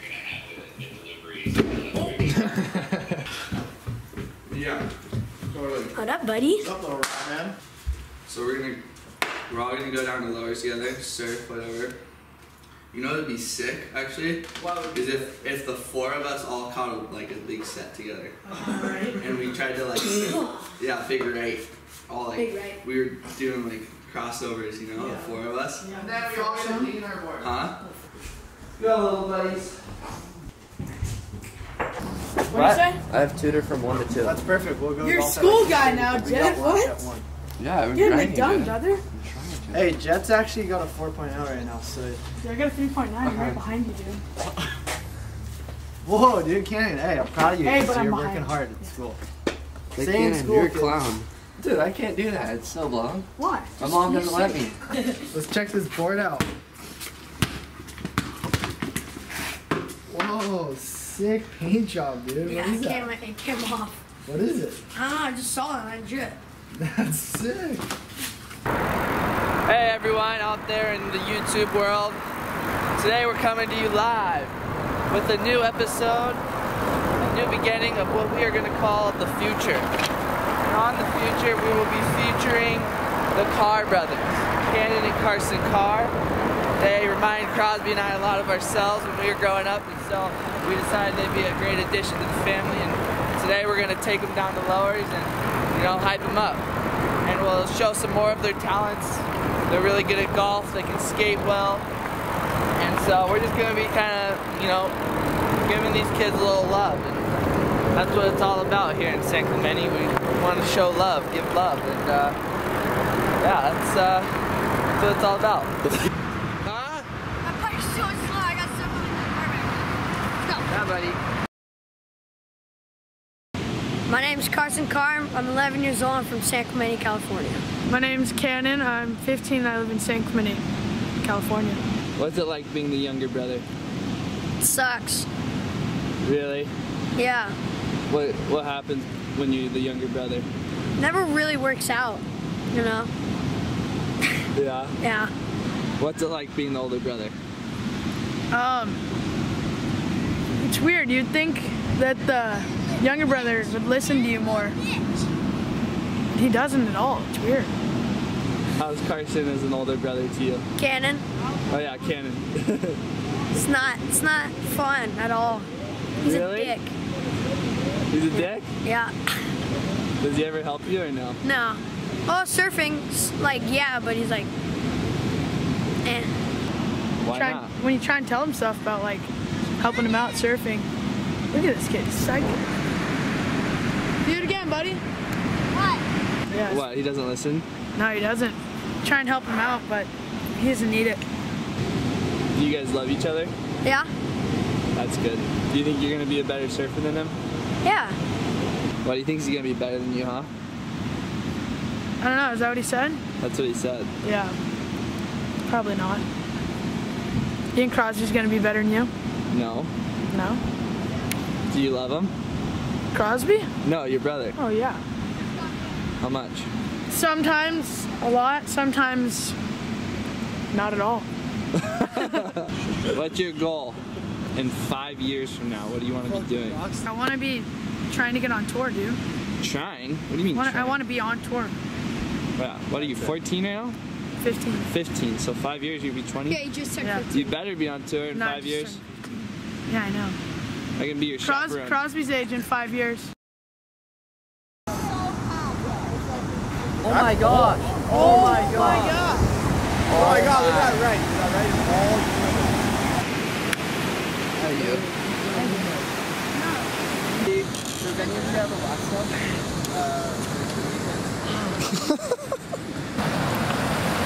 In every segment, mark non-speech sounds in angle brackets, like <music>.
gonna have with it, the deliveries. <laughs> Yeah. Totally. What up, buddy? What's up, little man? So we're gonna we're all gonna go down to lowers together, surf, whatever. You know that'd be sick actually? Is if if the four of us all caught like a big set together. Alright. And we tried to like <laughs> yeah, figure eight. All like Figure eight. we were doing like crossovers, you know, the four of us. And then we all gonna lean our board. Huh? Go little buddies. What do you say? I have tutor from one to two. That's perfect. We'll go. You're a school guy two. now, We got Jeff. lunch What? Yeah, I've been You're grinding, like dumb, dude. brother. Hey, Jet's actually got a 4.0 right now, so. Dude, I got a 3.9 right behind you, dude. Whoa, dude, Cannon. Hey, I'm proud of you. Hey, 'cause but I'm you're behind. working hard at school. They Stay in school, You're a kids. clown. Dude, I can't do that. It's so long. Why? My mom doesn't let me. <laughs> Let's check this board out. Whoa, sick paint job, dude. Yeah, what is it came, it came off. What is it? I don't know, I just saw it and I drew it. That's sick. Hey everyone out there in the YouTube world. Today we're coming to you live with a new episode, a new beginning of what we are going to call the future. On the future we will be featuring the Carr brothers, Cannon and Carson Carr. They remind Crosby and I a lot of ourselves when we were growing up and so we decided they'd be a great addition to the family and today we're going to take them down to lowers and you know hype them up and we'll show some more of their talents. They're really good at golf. They can skate well. And so we're just gonna be kind of, you know, giving these kids a little love. And that's what it's all about here in San Clemente. We want to show love, give love, and uh, yeah, that's, uh, that's what it's all about. <laughs> huh? My bike's so slow, I got someone in the apartment. Let's go. Yeah, buddy. My name's Carson Carr. I'm 11 years old. I'm from San Clemente, California. My name is Cannon. I'm 15 and I live in San Clemente, California. What's it like being the younger brother? It sucks. Really? Yeah. What What happens when you're the younger brother? Never really works out, you know? Yeah. Yeah. What's it like being the older brother? Um, it's weird. You'd think that the younger brother would listen to you more. He doesn't at all. It's weird. How's Carson as an older brother to you? Cannon. Oh yeah, Cannon. <laughs> It's not. It's not fun at all. He's Really? a dick. He's a dick? Yeah. Does he ever help you or no? No. Oh, surfing. Like yeah, but he's like. Eh. Why Try, not? when you try and tell him stuff about like helping him out surfing. Look at this kid. He's psycho. Do it again, buddy. What? Yeah. What? He doesn't listen? No, he doesn't. Try and help him out, but he doesn't need it. Do you guys love each other? Yeah. That's good. Do you think you're gonna be a better surfer than him? Yeah. What do you think he's gonna be better than you, huh? I don't know. Is that what he said? That's what he said. Yeah. Probably not. You think Crosby's gonna be better than you? No. No. Do you love him? Crosby? No, your brother. Oh yeah. How much? Sometimes a lot, sometimes not at all. <laughs> What's your goal in five years from now? What do you want to be doing? I want to be trying to get on tour, dude. Trying? What do you mean? Wanna- I want to be on tour. Yeah. What are you? 14 now? 15. 15. So five years you'll be 20. Yeah, you just turned Yeah. 15. You better be on tour in No, five years. Yeah, I know. I can be your Cros- chaperone. Crosby's age in five years. Oh my gosh. Oh my oh god. Oh my god, we got it right. We got it right. All How are you? Does any you have a wax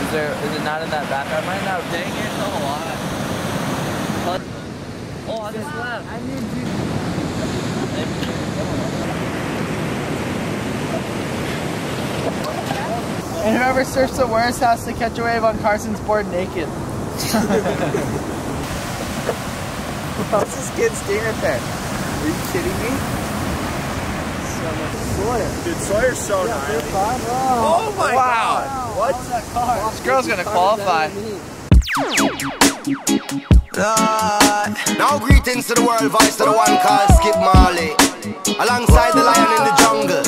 Is there? Is it not in that background right now? Dang it! Oh, what? Oh, on this left. I need And whoever surfs the worst has to catch a wave on Carson's board naked. <laughs> What's this kid's gamer pen? Are you kidding me? So much Sawyer. Dude, Sawyer's so nice. Oh my Wow. god. What? This girl's gonna qualify. Lord. Uh, now greetings to the world, voice to the one called Skip Marley. Alongside the lion in the jungle.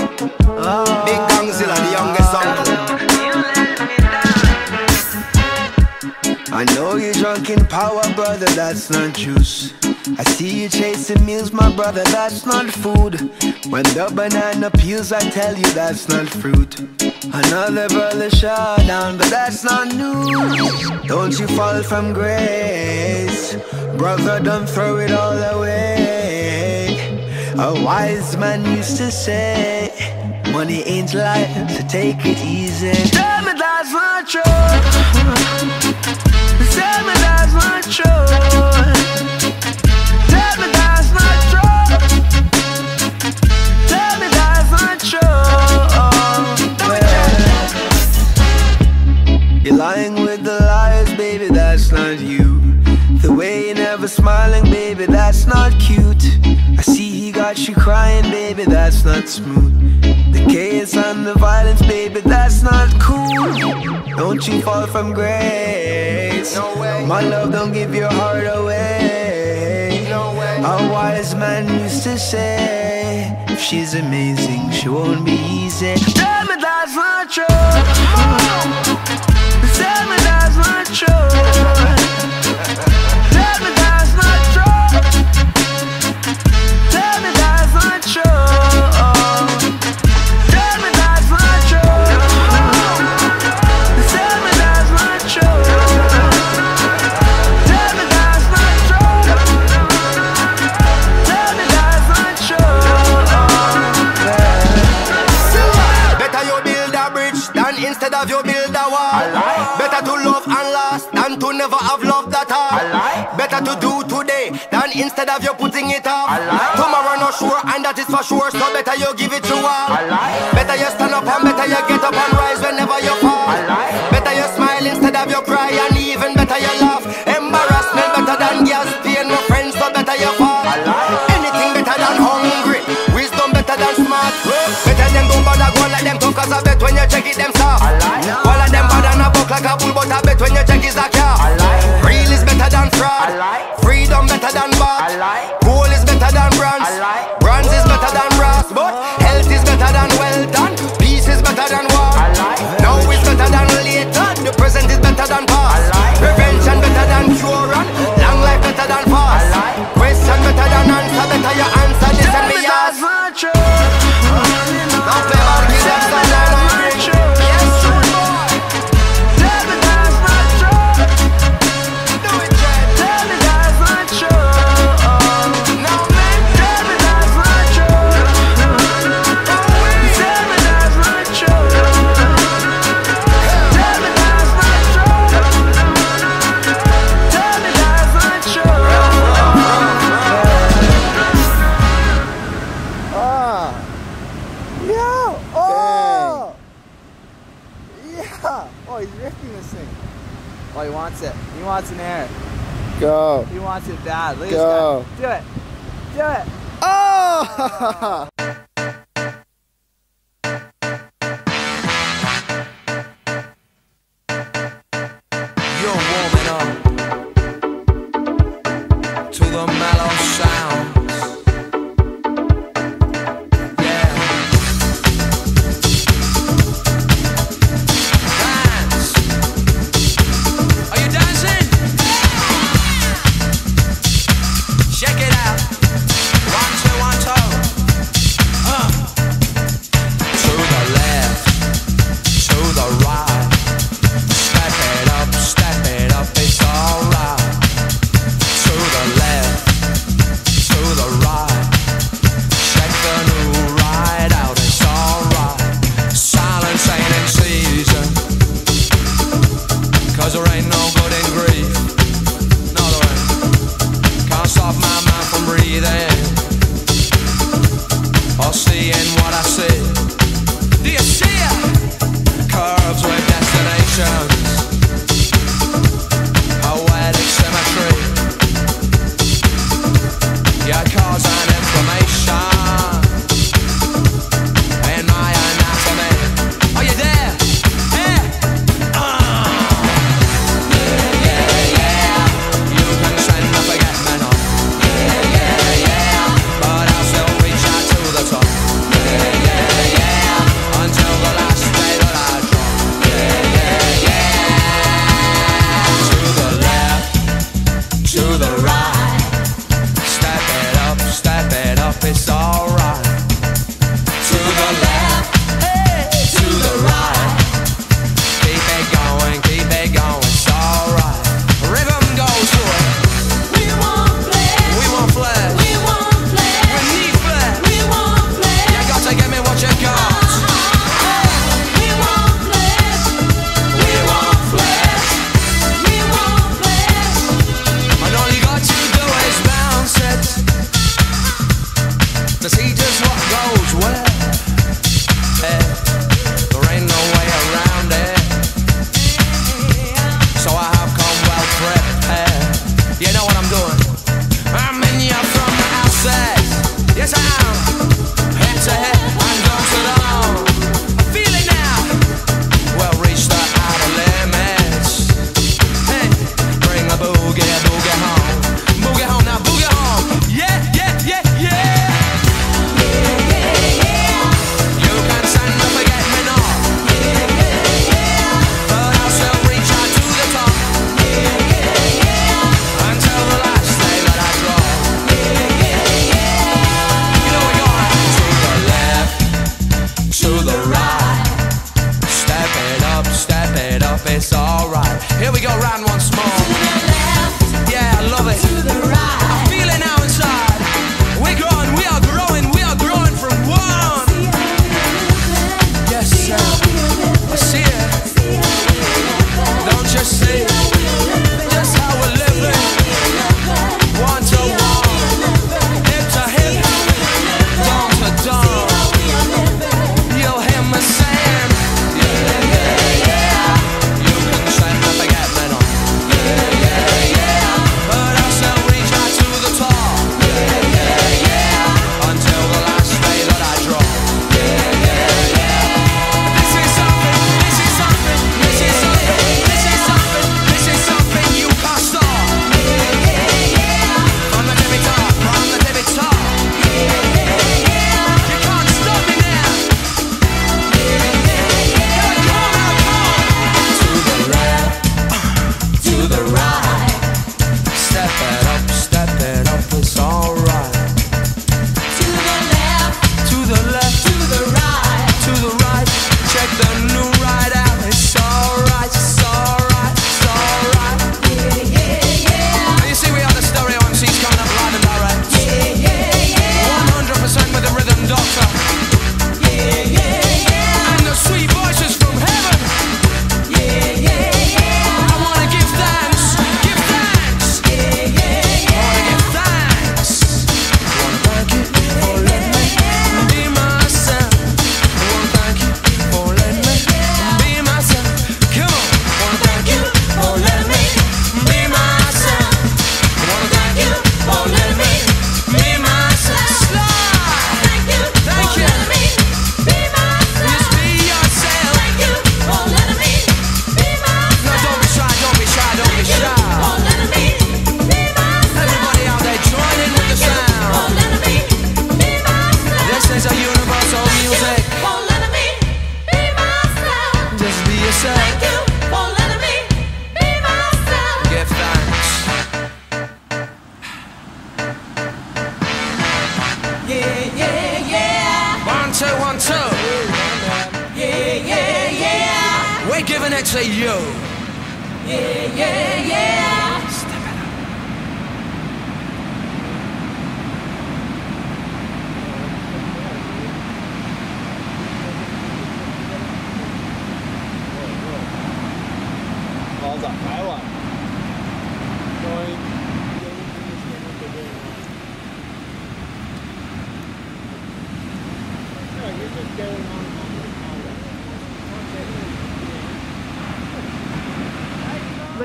Big Gongzilla, the youngest uncle. I know you're drunk in power, brother, that's not juice. I see you chasing meals, my brother, that's not food. When the banana peels, I tell you that's not fruit. Another brother shot down, but that's not news. Don't you fall from grace, brother, don't throw it all away. A wise man used to say, Money ain't life, so take it easy. Tell me that's not true. Tell me that's not true. Lying with the liars, baby, that's not you. The way you're never smiling, baby, that's not cute. I see he got you crying, baby, that's not smooth. The chaos and the violence, baby, that's not cool. Don't you fall from grace. No way. My love, don't give your heart away. No way. A wise man used to say, if she's amazing, she won't be easy. Tell me that's not true. Never have loved at all. Better to do today than instead of you putting it off. Tomorrow not sure and that is for sure. So better you give it to all. Better than this thing. Oh, he wants it. He wants an air. Go. He wants it bad. Look at Go. this guy. Do it. Do it. Oh! oh. <laughs>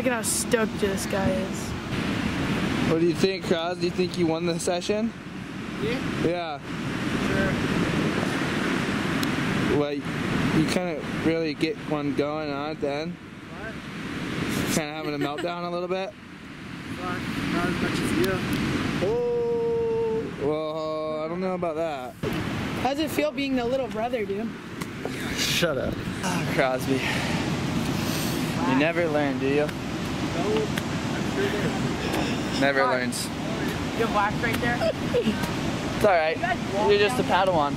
at how stoked this guy is. What do you think, Kraz? Do you think you won the session? Yeah. Yeah. Well, you kind of really get one going on at the end. What? Kind of having a meltdown a little bit. Not as much as you. Oh. Well, I don't know about that. How does it feel being the little brother, dude? Shut up. Oh, Crosby. You never learn, do you? Never learns. You have wax right there? <laughs> It's alright. You're just a Padawan.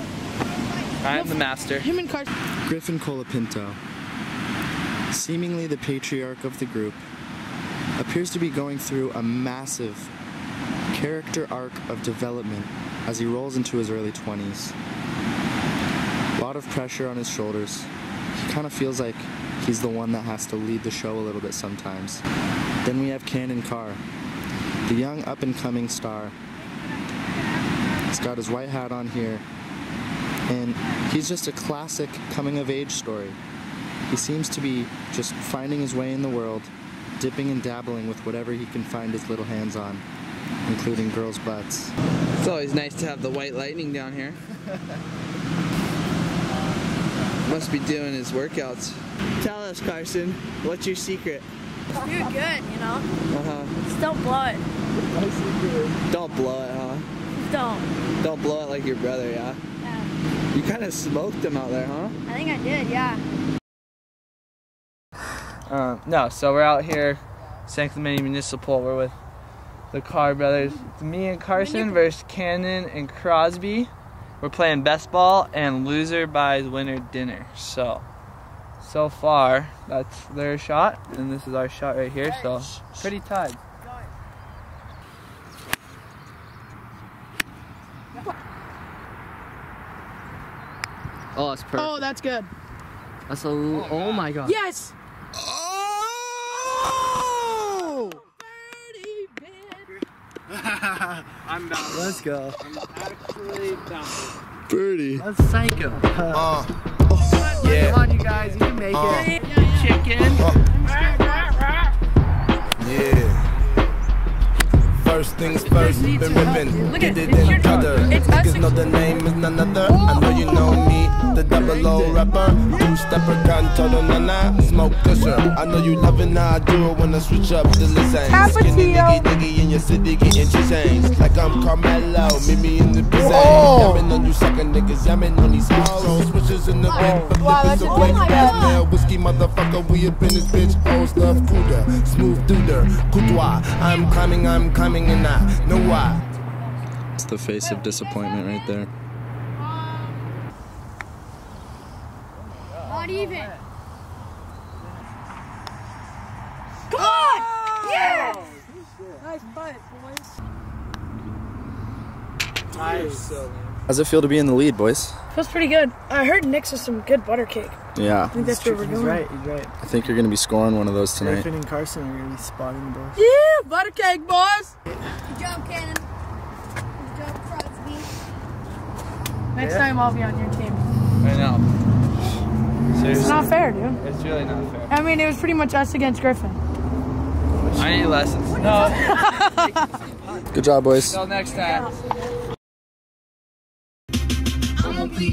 I'm the master. Him and Carson. Griffin Colapinto, seemingly the patriarch of the group, appears to be going through a massive character arc of development as he rolls into his early 20s. A lot of pressure on his shoulders. He kind of feels like he's the one that has to lead the show a little bit sometimes. Then we have Cannon Carr, the young up and coming star. He's got his white hat on here, and he's just a classic coming of age story. He seems to be just finding his way in the world, dipping and dabbling with whatever he can find his little hands on, including girls' butts. It's always nice to have the white lightning down here. <laughs> Must be doing his workouts. Tell us, Carson, what's your secret? Do it good, you know? Uh-huh. Just don't blow it. Don't blow it, huh? Don't. Don't blow it like your brother, yeah? Yeah. You kind of smoked him out there, huh? I think I did, yeah. Uh, no, so we're out here, San Clemente Municipal. We're with the Carr brothers. It's me and Carson versus Cannon and Crosby. We're playing best ball, and loser buys winner dinner. So, so far, that's their shot, and this is our shot right here. So pretty tied. Oh, that's perfect. Oh, that's good. That's a. l- Oh, oh my god. Yes. Oh! <laughs> I'm down. Let's go. I'm actually down. Birdie. Let's psycho. Uh, Yeah. Come on, you guys. You can make it. Chicken. yeah. First things first, been ripping, Look did at- it in other. turn. It's us Niggas know the name is none other. I know you know me, the double O rapper. Two stepper, canto, nana, smoke pusher. I know you loving how I do it when I switch up the listen. Skinny diggy diggy in your city getting change. Like I'm Carmelo, meet me in the present. Yamming on you sucker niggas, yamming on these hoes. Switches in the wind, but Wow, the a- blink. oh Fast now, whiskey motherfucker, we up in this bitch. Old stuff, cooler, smooth duder, coudoir. I'm climbing, I'm climbing, and I know why. It's the face of disappointment right there. Not even. Come on! Yes! Nice fight, boys. Nice. How's it feel to be in the lead, boys? Feels pretty good. I heard Nick's has some good butter cake. Yeah. I think that's where we're He's going. right. He's right. I think you're going to be scoring one of those tonight. Griffin and Carson are gonna be spotting the ball. Yeah, butter cake, boys. Good job, Cannon. Good job, Crosby. Next time I'll be on your team. I know. It's not fair, dude. it's really not fair. I mean, it was pretty much us against Griffin. I need lessons. No. <laughs> Good job, boys. Until next time. All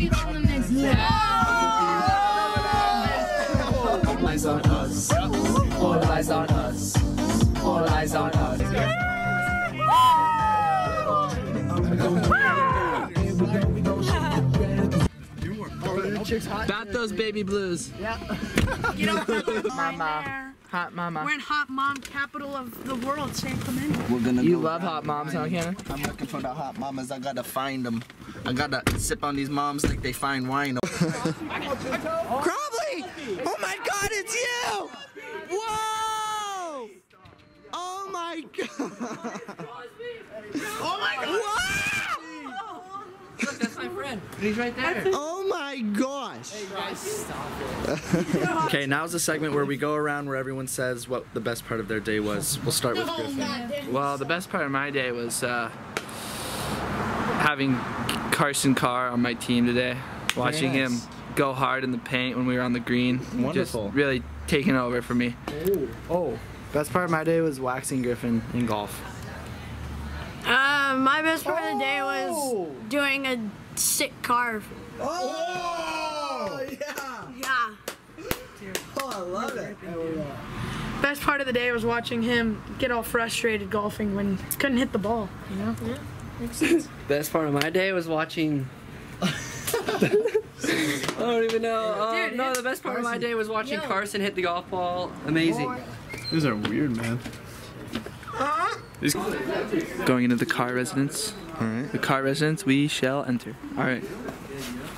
eyes on us. All eyes on us. All eyes on us. Bat those baby blues. Get off that mama. Hot mama. We're in hot mom capital of the world, San Clemente. We're gonna You love hot moms, huh, Cannon? I'm looking for the hot mamas. I gotta find them. I gotta sip on these moms like they find wine. <laughs> Cromley! Oh my god, it's you! Whoa! Oh my god! Oh my god! Look, that's my friend. He's right there. Oh my gosh! <laughs> okay, now's the segment where we go around where everyone says what the best part of their day was. We'll start with Griffin. Well, the best part of my day was uh, having Carson Carr on my team today. Watching Very him go hard in the paint when we were on the green. Wonderful. Just really taking over for me. Oh, best part of my day was waxing Griffin in golf. Uh, my best part of the day was Oh. doing a sick carve. Oh, yeah. Yeah. Oh, I love it. Best part of the day was watching him get all frustrated golfing when he couldn't hit the ball. You know? Yeah. <laughs> Best part of my day was watching. <laughs> I don't even know. Uh, Dude, no, the best part of my day was watching Yo. Carson hit the golf ball. Amazing. These are weird, man. Going into the Carr residence. All right. The Carr residence, we shall enter. All right.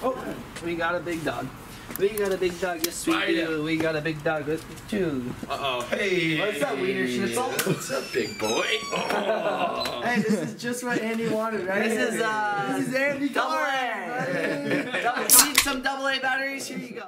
Oh, We got a big dog. We got a big dog. Yes, we do. We got a big dog. Let's too. Uh-oh, hey. What's up, Wiener Schnitzel? What's up, big boy? Oh. <laughs> Hey, this is just what Andy wanted, right? This is, uh, This is Andy double Carr. A. buddy. <laughs> Double, need some double A batteries? Here you go.